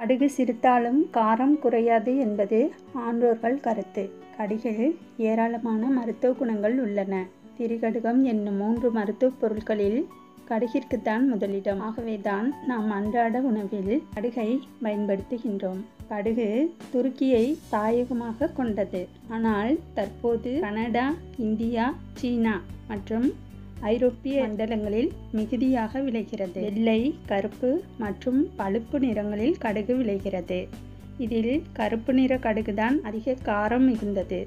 கடுகு சிரித்தாலும் காரம் குறையாது என்பது ஆன்றோர்கள் கருத்து. கடுகில் ஏராளமான மருத்துவ குணங்கள் உள்ளன. திரிகடுகம் என்னும் மூன்று மருத்துவ பொருட்களில் கடுகிற்குத்தான் முதலிடம். ஆகவேதான் நாம் அன்றாட உணவில் கடுகை பயன்படுத்துகின்றோம். கடுகு துருக்கியை தாயகமாக கொண்டது. ஆனால் தற்போது கனடா இந்தியா சீனா மற்றும் ஐரோப்பிய மண்டலங்களில் மிகுதியாக விளைகிறது. வெள்ளை கருப்பு மற்றும் பழுப்பு நிறங்களில் கடுகு விளைகிறது. இதில் கருப்பு நிற கடுகுதான் அதிக காரம் மிகுந்தது.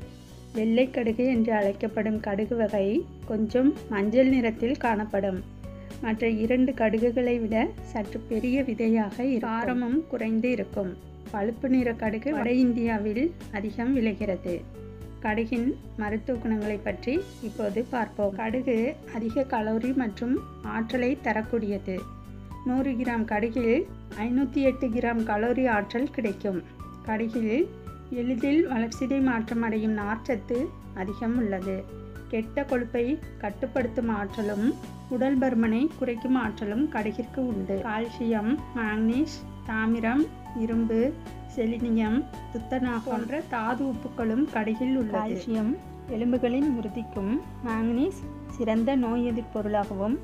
வெள்ளை கடுகு என்று அழைக்கப்படும் கடுகு வகை கொஞ்சம் மஞ்சள் நிறத்தில் காணப்படும். மற்ற இரண்டு கடுகுகளை விட சற்று பெரிய விதையாக காரமும் குறைந்து இருக்கும். பழுப்பு நிற கடுகு வட இந்தியாவில் அதிகம் விளைகிறது. கடுகின் மருத்துவ குணங்களை பற்றி இப்போது பார்ப்போம். கடுகு அதிக கலோரி மற்றும் ஆற்றலை தரக்கூடியது. நூறு கிராம் கடுகில் ஐநூற்றி எட்டு கிராம் கலோரி ஆற்றல் கிடைக்கும். கடுகில் எளிதில் வளர்சிதை மாற்றம் அடையும் நார்ச்சத்து அதிகம் உள்ளது. கெட்ட கொழுப்பை கட்டுப்படுத்தும் ஆற்றலும் உடல் பருமனை குறைக்கும் ஆற்றலும் கடுகிற்கு உண்டு. கால்சியம் மாங்கனீஸ் தாமிரம் இரும்பு செலினியம் துத்தநாகம் போன்ற தாது உப்புக்களும் கடுகில் உள்ள கால்சியம் எலும்புகளின் உறுதிக்கும் மாங்கனீஸ் சிறந்த நோய் எதிர்ப்பொருளாகவும்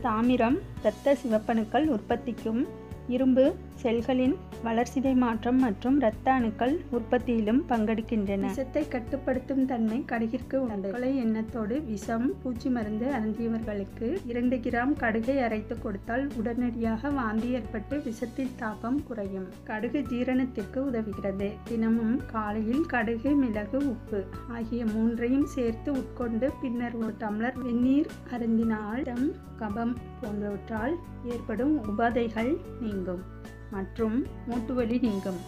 தாமிரம் இரத்த சிவப்பணுக்கள் உற்பத்திக்கும் இரும்பு செல்களின் வளர்சிதை மாற்றம் மற்றும் இரத்த அணுக்கள் உற்பத்தியிலும் பங்கெடுக்கின்றன. விஷத்தை கட்டுப்படுத்தும் தன்மை கடுகிற்கு உண்டு. கொலை எண்ணத்தோடு விஷம் பூச்சி மருந்து அருந்தியவர்களுக்கு இரண்டு கிராம் கடுகை அரைத்து கொடுத்தால் உடனடியாக வாந்தி ஏற்பட்டு விஷத்தின் தாக்கம் குறையும். கடுகு ஜீரணத்திற்கு உதவுகிறது. தினமும் காலையில் கடுகு மிளகு உப்பு ஆகிய மூன்றையும் சேர்த்து உட்கொண்டு பின்னர் ஒரு டம்ளர் வெந்நீர் அருந்தினால் தம் கபம் போன்றவற்றால் ஏற்படும் உபாதைகள் நீங்கும். மற்றும் மூட்டுவலி நீங்கும்.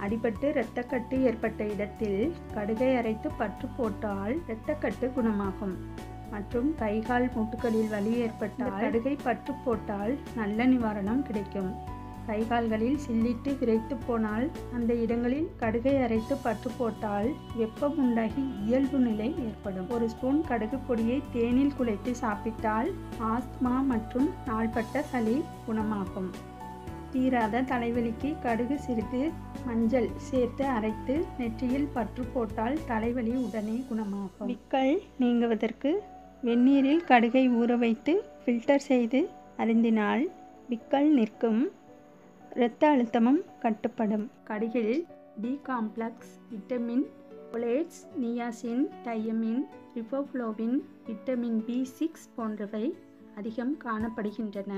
அடிபட்டு இரத்தக்கட்டு ஏற்பட்ட இடத்தில் கடுகை அரைத்து பற்று போட்டால் இரத்தக்கட்டு குணமாகும். மற்றும் கைகால் மூட்டுகளில் வலி ஏற்பட்டால் கடுகை பற்று போட்டால் நல்ல நிவாரணம் கிடைக்கும். கைகால்களில் சில்லிட்டு விரைத்து போனால் அந்த இடங்களில் கடுகை அரைத்து பற்று போட்டால் வெப்பம் உண்டாகி இயல்பு நிலை ஏற்படும். ஒரு ஸ்பூன் கடுகு பொடியை தேனில் குழைத்து சாப்பிட்டால் ஆஸ்துமா மற்றும் நாள்பட்ட சளி குணமாகும். தீராத தலைவலிக்கு கடுகு சிறிது மஞ்சள் சேர்த்து அரைத்து நெற்றியில் பற்று போட்டால் தலைவலி உடனே குணமாகும். விக்கல் நீங்குவதற்கு வெந்நீரில் கடுகை ஊற வைத்து ஃபில்டர் செய்து அருந்தினால் விக்கல் நிற்கும். இரத்த அழுத்தமும் கட்டுப்படும். கடுகில் D complex vitamin ஒலேட்ஸ் niacin thiamine riboflavin vitamin B six போன்றவை அதிகம் காணப்படுகின்றன.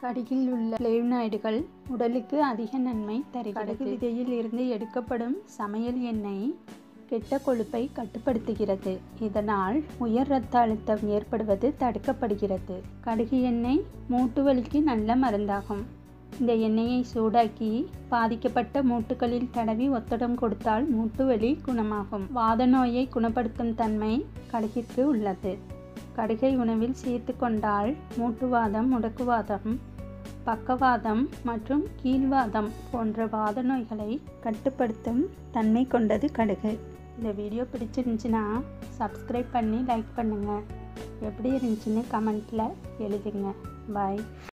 கடுகில் உள்ள பிளேவ்னாய்டுகள் உடலுக்கு அதிக நன்மை தருகிறது. கடுகு விதையில் இருந்து எடுக்கப்படும் சமையல் எண்ணெய் கெட்ட கொழுப்பை கட்டுப்படுத்துகிறது. இதனால் உயர் இரத்த அழுத்தம் ஏற்படுவது தடுக்கப்படுகிறது. கடுகு எண்ணெய் மூட்டு வலிக்கு நல்ல மருந்தாகும். இந்த எண்ணெயை சூடாக்கி பாதிக்கப்பட்ட மூட்டுகளில் தடவி ஒத்தடம் கொடுத்தால் மூட்டு வலி குணமாகும். வாத நோயை குணப்படுத்தும் தன்மை கடுகிற்கு உள்ளது. கடுகை உணவில் சேர்த்து கொண்டால் மூட்டுவாதம் முடக்குவாதம் பக்கவாதம் மற்றும் கீழ்வாதம் போன்ற வாத நோய்களை கட்டுப்படுத்தும் தன்மை கொண்டது கடுகு. இந்த வீடியோ பிடிச்சிருந்துச்சுன்னா சப்ஸ்கிரைப் பண்ணி லைக் பண்ணுங்கள் எப்படி இருந்துச்சுன்னு கமெண்ட்டில் எழுதுங்க. பாய்